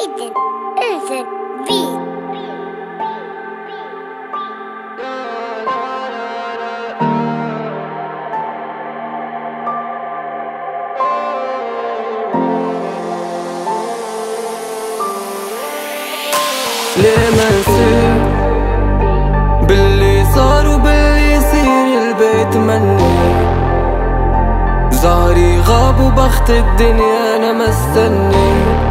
Aiden, أنزل. بيت ليه ما نسيت باللي صار وباللي يصير البيت مني. زهري غاب وبخت الدنيا أنا مستني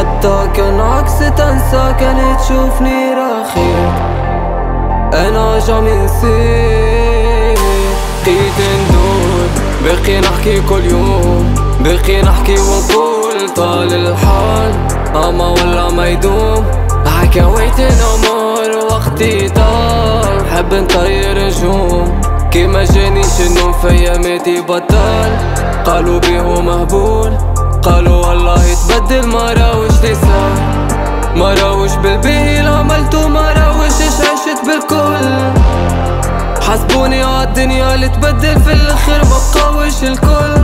حتى كان عكس تنسى كانت تشوفني رخيت أنا جامي نسيت بقيت ندور بقي نحكي كل يوم. بقي نحكي ونقول طال الحال. أما ولا ما يدوم. حكاويت الأمور وقتي طال حب نطير نجوم. كيما جانيش النوم في اياماتي بطال. قالوا بيه مهبول. قالوا والله تبدل حسبوني عالدنيا اللي تبدل في الآخر بقاوش الكل؟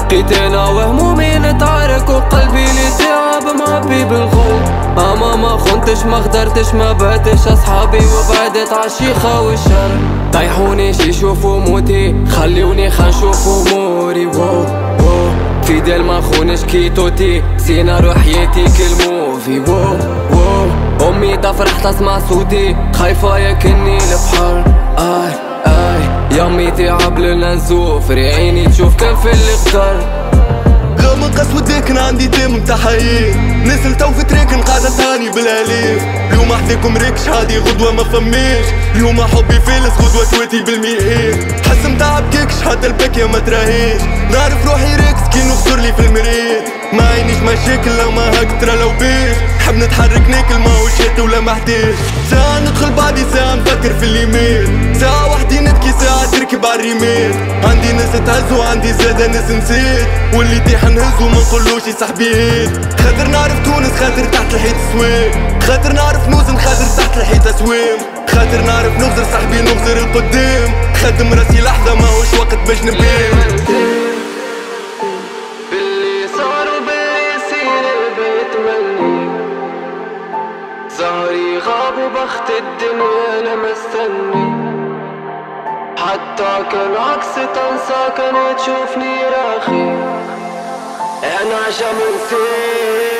لقيت أنا وهمومي نتعارك وقلبي اللي تعب معبي بالغل. أما ما خنتش ما خدرتش ما بعتش أصحابي وبعدت عالشيخة والشر طيحوني شي يشوفوا موتي خليوني خنشوفوا اموري وو وو في ديال ما خونش كي توتي سينا حياتي كل موفي. وو وو أمي تفرح تسمع صوتي خايفة ياكلني البحر. آي آي. يامي تعب لنا نزوف عيني تشوف كان في اللي اختار غامق اسود لكن عندي تيم متاع حياة نزل تو في تريك نقعد ثاني بالالاف اليوم احذيكم ريكش عادي غدوة ما فماش اليوم حبي فالس غدوة تواتي بالمئات حس متاع بكيكش حتى البكية ما تراهيش. نعرف روحي ريكس كي نخسر لي في المريت ما عينيش مشاكل لو ما هك ترى لو بيش. شات ولا محتاج ساعة ندخل بعدي ساعة نفكر في اليمين ساعة وحدي نبكي ساعة تركب عالريمات عندي ناس تهز وعندي زادة ناس نسيت. واللي يطيح نهز وما نقولوش صاحبيات خاطر نعرف تونس خاطر تحت الحيط سوام خاطر نعرف نوزن خاطر تحت الحيط اسوام خاطر نعرف نغزر صاحبي نغزر القدام خدم راسي لحظة ماهوش وقت باش نبان زهري غاب وبخت الدنيا أنا مستني. حتى كان عكس تنسى كانت تشوفني راخي. أنا جا من سير